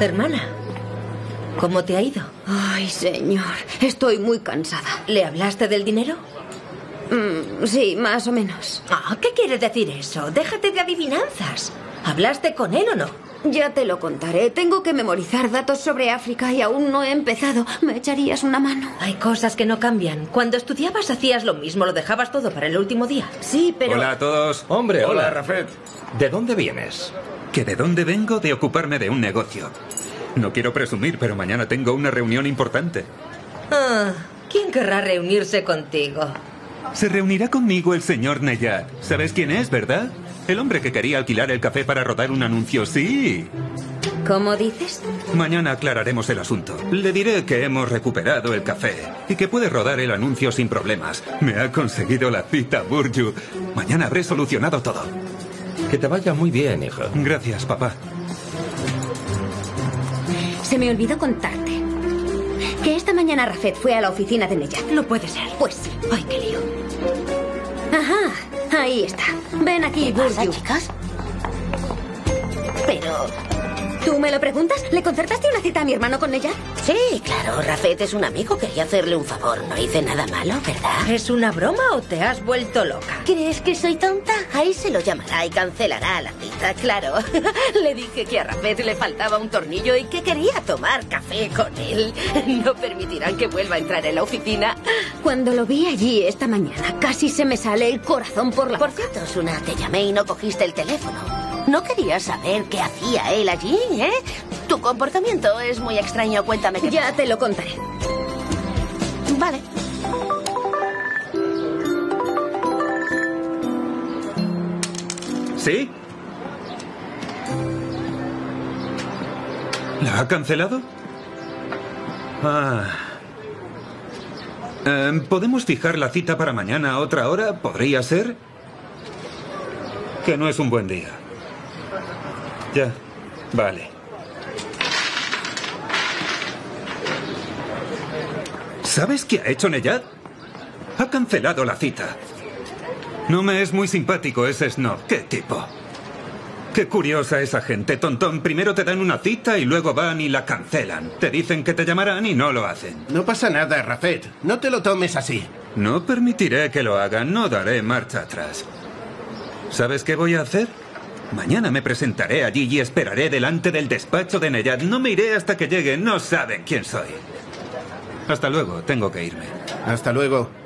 Hermana, ¿cómo te ha ido? Ay, señor, estoy muy cansada. ¿Le hablaste del dinero? Mm, sí, más o menos. Ah, ¿Qué quiere decir eso? Déjate de adivinanzas. ¿Hablaste con él o no? Ya te lo contaré. Tengo que memorizar datos sobre África y aún no he empezado. ¿Me echarías una mano? Hay cosas que no cambian. Cuando estudiabas hacías lo mismo, lo dejabas todo para el último día. Sí, pero... Hola a todos. Hombre, hola. Hola, Rafet. ¿De dónde vienes? ¿Que de dónde vengo? De ocuparme de un negocio. No quiero presumir, pero mañana tengo una reunión importante. Ah, ¿Quién querrá reunirse contigo? Se reunirá conmigo el señor Neyat. ¿Sabes quién es, verdad? El hombre que quería alquilar el café para rodar un anuncio, sí. ¿Cómo dices? Mañana aclararemos el asunto. Le diré que hemos recuperado el café y que puede rodar el anuncio sin problemas. Me ha conseguido la cita, Burju. Mañana habré solucionado todo. Que te vaya muy bien, hijo. Gracias, papá. Se me olvidó contarte. Que esta mañana Rafet fue a la oficina de Neyat. No puede ser. Pues sí. Ay, qué lío. Ajá, ahí está. Ven aquí, Burju. chicas? Pero... ¿Tú me lo preguntas? ¿Le concertaste una cita a mi hermano con Neyat? Sí, claro, Rafet es un amigo. Quería hacerle un favor. No hice nada malo, ¿verdad? ¿Es una broma o te has vuelto loca? ¿Crees que soy tonta? Ahí se lo llamará y cancelará la cita, claro. le dije que a Rafet le faltaba un tornillo y que quería tomar café con él. No permitirán que vuelva a entrar en la oficina. Cuando lo vi allí esta mañana, casi se me sale el corazón por la... Por cierto, Suna, te llamé y no cogiste el teléfono. No quería saber qué hacía él allí, ¿eh? Tu comportamiento es muy extraño. Cuéntame qué Ya te lo contaré. Vale. ¿Sí? ¿La ha cancelado? Ah. Eh, ¿Podemos fijar la cita para mañana a otra hora? ¿Podría ser? Que no es un buen día. Ya. Vale. ¿Sabes qué ha hecho Neyad? Ha cancelado la cita. No me es muy simpático ese snob. ¿Qué tipo? Qué curiosa esa gente, tontón. Primero te dan una cita y luego van y la cancelan. Te dicen que te llamarán y no lo hacen. No pasa nada, Rafet. No te lo tomes así. No permitiré que lo hagan, no daré marcha atrás. ¿Sabes qué voy a hacer? Mañana me presentaré allí y esperaré delante del despacho de Neyad. No me iré hasta que llegue, no saben quién soy. Hasta luego, tengo que irme. Hasta luego.